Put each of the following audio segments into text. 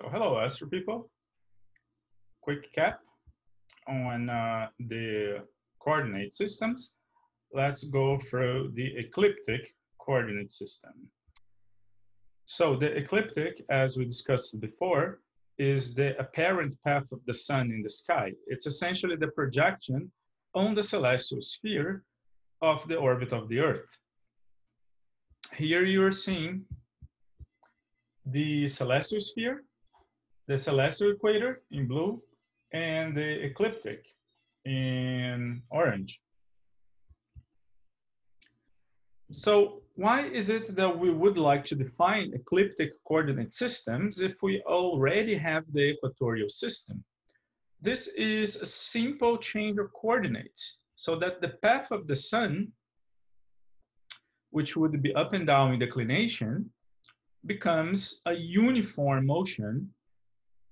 So hello, Astro people. Quick cap on uh, the coordinate systems. Let's go through the ecliptic coordinate system. So the ecliptic, as we discussed before, is the apparent path of the sun in the sky. It's essentially the projection on the celestial sphere of the orbit of the Earth. Here you are seeing the celestial sphere, the celestial equator in blue, and the ecliptic in orange. So why is it that we would like to define ecliptic coordinate systems if we already have the equatorial system? This is a simple change of coordinates so that the path of the sun, which would be up and down in declination, becomes a uniform motion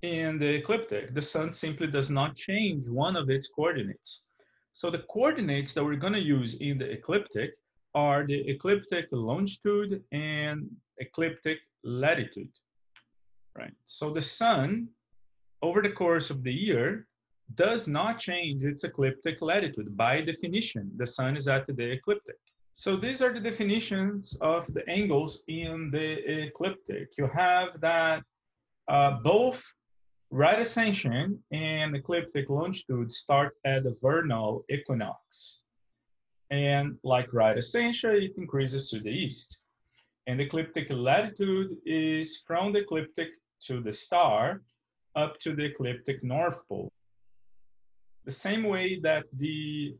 in the ecliptic. The sun simply does not change one of its coordinates. So the coordinates that we're going to use in the ecliptic are the ecliptic longitude and ecliptic latitude, right? So the sun, over the course of the year, does not change its ecliptic latitude. By definition, the sun is at the ecliptic. So these are the definitions of the angles in the ecliptic. You have that uh, both right ascension and ecliptic longitude start at the vernal equinox. And like right ascension, it increases to the east. And ecliptic latitude is from the ecliptic to the star up to the ecliptic north pole. The same way that the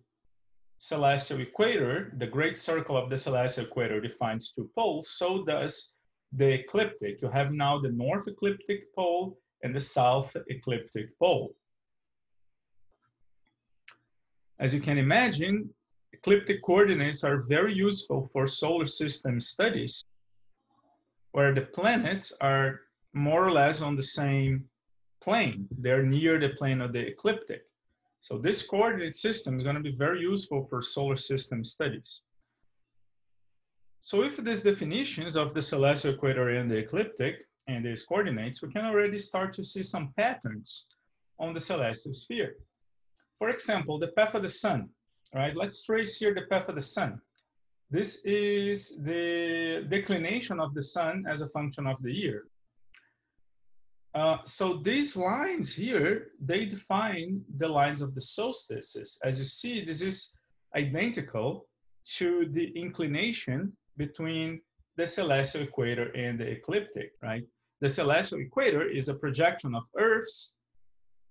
celestial equator, the great circle of the celestial equator defines two poles, so does the ecliptic. You have now the north ecliptic pole and the south ecliptic pole. As you can imagine, ecliptic coordinates are very useful for solar system studies, where the planets are more or less on the same plane. They're near the plane of the ecliptic. So this coordinate system is going to be very useful for solar system studies. So if these definitions of the celestial equator and the ecliptic and these coordinates, we can already start to see some patterns on the celestial sphere. For example, the path of the sun, right? Let's trace here the path of the sun. This is the declination of the sun as a function of the year. Uh, so these lines here, they define the lines of the solstices. As you see, this is identical to the inclination between the celestial equator and the ecliptic, right? The celestial equator is a projection of Earth's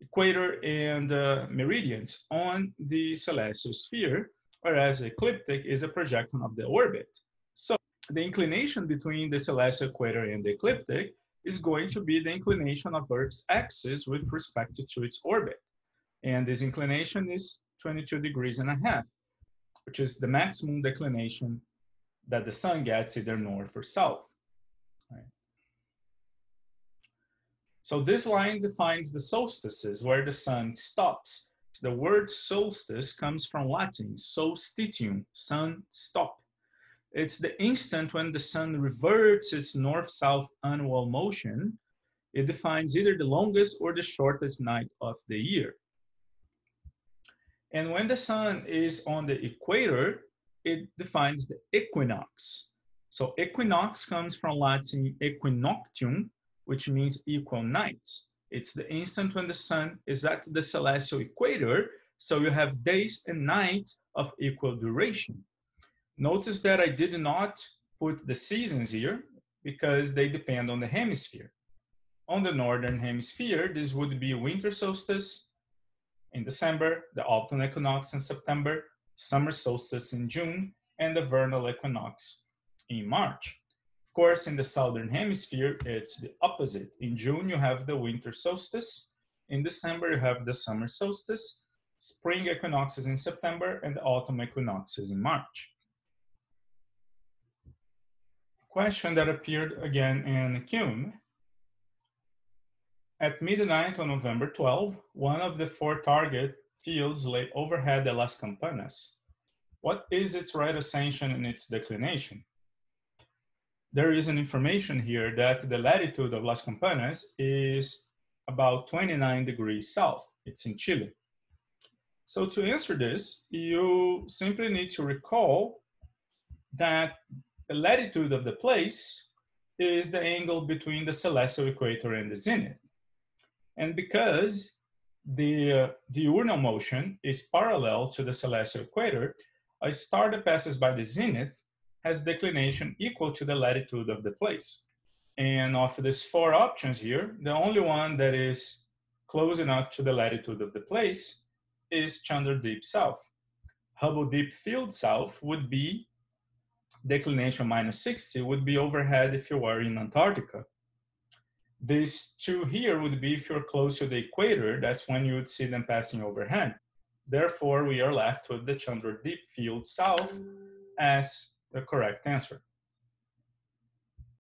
equator and uh, meridians on the celestial sphere, whereas ecliptic is a projection of the orbit. So the inclination between the celestial equator and the ecliptic is going to be the inclination of Earth's axis with respect to its orbit. And this inclination is 22 degrees and a half, which is the maximum declination that the sun gets either north or south. Right. So this line defines the solstices where the sun stops. The word solstice comes from Latin, solstitium, sun stop. It's the instant when the sun reverts its north-south annual motion. It defines either the longest or the shortest night of the year. And when the sun is on the equator, it defines the equinox. So equinox comes from Latin equinoctium, which means equal nights. It's the instant when the sun is at the celestial equator, so you have days and nights of equal duration. Notice that I did not put the seasons here because they depend on the hemisphere. On the northern hemisphere, this would be winter solstice in December, the autumn equinox in September, summer solstice in June, and the vernal equinox in March. Of course, in the southern hemisphere, it's the opposite. In June, you have the winter solstice. In December, you have the summer solstice. Spring equinoxes in September, and autumn equinoxes in March question that appeared again in Cume. At midnight on November 12, one of the four target fields lay overhead the Las Campanas. What is its right ascension and its declination? there is an information here that the latitude of Las Campanas is about 29 degrees south. It's in Chile. So to answer this, you simply need to recall that the latitude of the place is the angle between the celestial equator and the zenith. And because the uh, diurnal motion is parallel to the celestial equator, a star that passes by the zenith has declination equal to the latitude of the place. And of these four options here, the only one that is close enough to the latitude of the place is Chandra Deep South. Hubble Deep Field South would be declination minus 60 would be overhead if you were in Antarctica. These two here would be if you're close to the equator, that's when you would see them passing overhead. Therefore, we are left with the Chandra Deep Field South as the correct answer.